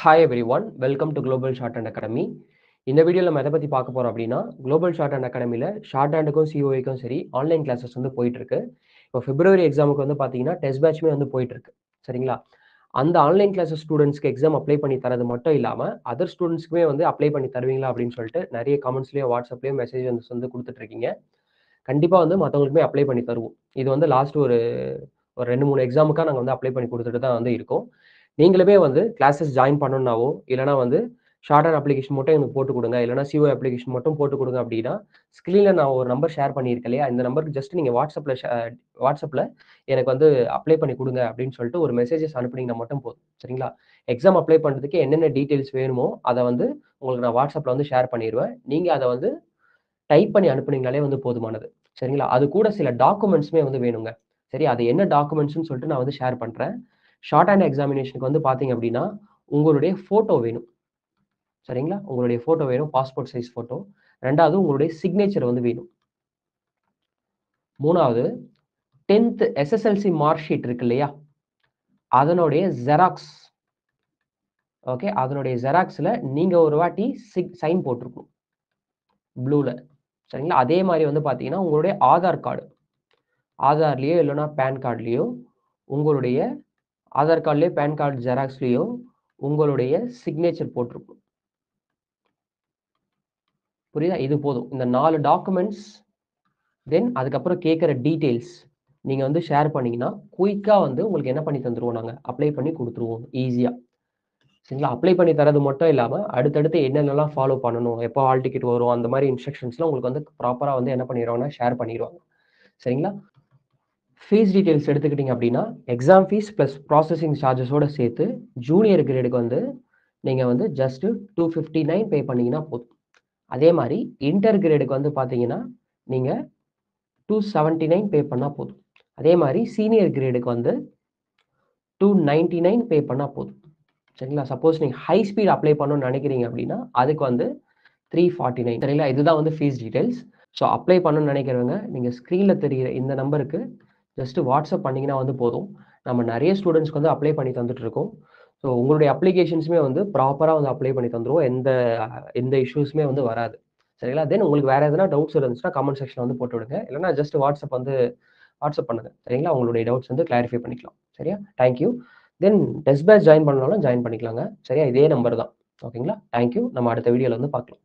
Hi everyone welcome to Global Shorthand Academy இந்த வீடியோவில் நம்ம எதை பற்றி பார்க்க போகிறோம் அப்படின்னா குளோபல் ஷார்ட் அண்ட் அகாடமியில் ஷார்ட் ஹேண்டுக்கும் சிஓஏக்கும் சரி ஆன்லைன் கிளாஸஸ் வந்து போயிட்டுருக்கு. இப்போ பிப்ரவரி எக்ஸாமுக்கு வந்து பார்த்தீங்கன்னா டெஸ்ட் பேட்ச்மே வந்து போயிட்டுருக்கு. சரிங்களா? அந்த ஆன்லைன் கிளாஸஸ் ஸ்டூடெண்ட்ஸ்க்கு எக்ஸாம் அப்ளை பண்ணி தரது மட்டும் இல்லாமல் அதர் ஸ்டூடெண்ட்ஸ்க்குமே வந்து அப்ளை பண்ணி தருவீங்களா அப்படின்னு சொல்லிட்டு நிறைய கமெண்ட்ஸ்லேயும் வாட்ஸ்அப்லேயும் மெசேஜ் வந்து வந்து கொடுத்துட்ருக்கீங்க கண்டிப்பாக வந்து மற்றவங்களுக்குமே அப்ளை பண்ணி தருவோம். இது வந்து லாஸ்ட் ஒரு ஒரு ரெண்டு மூணு எக்ஸாமுக்காக நாங்கள் வந்து அப்ளை பண்ணி கொடுத்துட்டு தான் வந்து இருக்கோம். நீங்களுமே வந்து கிளாஸஸ் ஜாயின் பண்ணணுன்னாவோ இல்லைனா வந்து ஷார்ட் அப்ளிகேஷன் மட்டும் எனக்கு போட்டு கொடுங்க இல்லைனா சிஓ அப்ளிகேஷன் மட்டும் போட்டு கொடுங்க அப்படின்னா ஸ்க்ரீனில் நான் ஒரு நம்பர் ஷேர் பண்ணியிருக்கேன் இல்லையா? இந்த நம்பருக்கு ஜஸ்ட் நீங்கள் வாட்ஸ்அப்பில் வாட்ஸ்அப்பில் எனக்கு வந்து அப்ளை பண்ணி கொடுங்க அப்படின்னு சொல்லிட்டு ஒரு மெசேஜஸ் அனுப்புனீங்கன்னா மட்டும் போதும். சரிங்களா? எக்ஸாம் அப்ளை பண்ணுறதுக்கு என்னென்ன டீட்டெயில்ஸ் வேணுமோ அதை வந்து உங்களுக்கு நான் வாட்ஸ்அப்பில் வந்து ஷேர் பண்ணிடுவேன் நீங்கள் அதை வந்து டைப் பண்ணி அனுப்புனீங்கனாலே வந்து போதுமானது. சரிங்களா? அது கூட சில டாக்குமெண்ட்ஸுமே வந்து வேணுங்க. சரி அது என்ன டாக்குமெண்ட்ஸ்னு சொல்லிட்டு நான் வந்து ஷேர் பண்ணுறேன் ஷார்ட் ஹேண்ட் எக்ஸாமினேஷனுக்கு வந்து பார்த்தீங்க அப்படின்னா உங்களுடைய ஃபோட்டோ வேணும். சரிங்களா? உங்களுடைய ஃபோட்டோ வேணும் பாஸ்போர்ட் சைஸ் ஃபோட்டோ ரெண்டாவது உங்களுடைய சிக்னேச்சர் வந்து வேணும். மூணாவது டென்த் எஸ்எஸ்எல்சி மார்க் ஷீட் இருக்கு இல்லையா? அதனுடைய ஜெராக்ஸ் ஓகே அதனுடைய ஜெராக்ஸில் நீங்கள் ஒரு வாட்டி சிக் சைன் போட்டிருக்கணும். ப்ளூவில் சரிங்களா? அதே மாதிரி வந்து பார்த்தீங்கன்னா உங்களுடைய ஆதார் கார்டு ஆதார்லேயோ இல்லைன்னா பேன் கார்ட்லேயோ உங்களுடைய ஆதார் கார்டுலேயோ பேன் கார்டு ஜெராக்ஸ்லேயோ உங்களுடைய சிக்னேச்சர் போட்டிருக்கும். புரியுதா? இது போதும். இந்த நாலு டாக்குமெண்ட்ஸ் தென் அதுக்கப்புறம் கேட்குற டீட்டெயில்ஸ் நீங்கள் வந்து ஷேர் பண்ணிங்கன்னா குயிக்காக வந்து உங்களுக்கு என்ன பண்ணி தந்துடுவோம் நாங்கள் அப்ளை பண்ணி கொடுத்துருவோம். ஈஸியாக சரிங்களா? அப்ளை பண்ணி தரது மட்டும் இல்லாமல் அடுத்தடுத்து என்னென்னலாம் ஃபாலோ பண்ணணும் எப்போ ஹால் டிக்கெட் வரும் அந்த மாதிரி இன்ஸ்ட்ரக்ஷன்ஸ்லாம் உங்களுக்கு வந்து ப்ராப்பராக வந்து என்ன பண்ணிடுவாங்கன்னா ஷேர் பண்ணிடுவாங்க. சரிங்களா? ஃபீஸ் டீட்டெயில்ஸ் எடுத்துக்கிட்டிங்க அப்படின்னா எக்ஸாம் ஃபீஸ் ப்ளஸ் ப்ராசஸிங் சார்ஜஸோடு சேர்த்து ஜூனியர் கிரேடுக்கு வந்து நீங்கள் வந்து just two fifty nine pay பண்ணிங்கன்னா போதும். அதே மாதிரி இன்டர் கிரேடுக்கு வந்து பார்த்தீங்கன்னா நீங்கள் டூ செவன்ட்டி நைன் பே பண்ணால் போதும். அதே மாதிரி சீனியர் கிரேடுக்கு வந்து டூ நைன்ட்டி நைன் பே பண்ணால் போதும். சரிங்களா? சப்போஸ் நீங்கள் ஹை ஸ்பீட் அப்ளை பண்ணணும்னு நினைக்கிறீங்க அப்படின்னா அதுக்கு வந்து த்ரீ ஃபார்ட்டி நைன் சரிங்களா? இதுதான் வந்து ஃபீஸ் டீட்டெயில்ஸ் ஸோ அப்ளை பண்ணணும்னு நினைக்கிறவங்க நீங்கள் ஸ்க்ரீனில் தெரிகிற இந்த நம்பருக்கு ஜஸ்ட்டு வாட்ஸ்அப் பண்ணிங்கன்னா வந்து போதும். நம்ம நிறைய ஸ்டூடெண்ட்ஸ்க்கு வந்து அப்ளை பண்ணி தந்துட்டு இருக்கோம் ஸோ உங்களுடைய அப்ளிகேஷன்ஸுமே வந்து ப்ராப்பராக வந்து அப்ளை பண்ணி தந்துடுவோம் எந்த எந்த இஷ்யூஸுமே வந்து வராது. சரிங்களா? தென் உங்களுக்கு வேறு எதனா டவுட்ஸ் இருந்துச்சுன்னா கமெண்ட் செக்ஷன் வந்து போட்டு விடுங்க. இல்லைனா ஜஸ்ட் வாட்ஸ்அப் வந்து வாட்ஸ்அப் பண்ணுங்க. சரிங்களா? உங்களுடைய டவுட்ஸ் வந்து கிளாரிஃபை பண்ணிக்கலாம். சரியா? Thank you then test batch join பண்ணாலும் ஜாயின் பண்ணிக்கலாங்க. சரியா? இதே நம்பர் தான். ஓகேங்களா தேங்க்யூ நம்ம அடுத்த வீடியோவில் வந்து பார்க்கலாம்.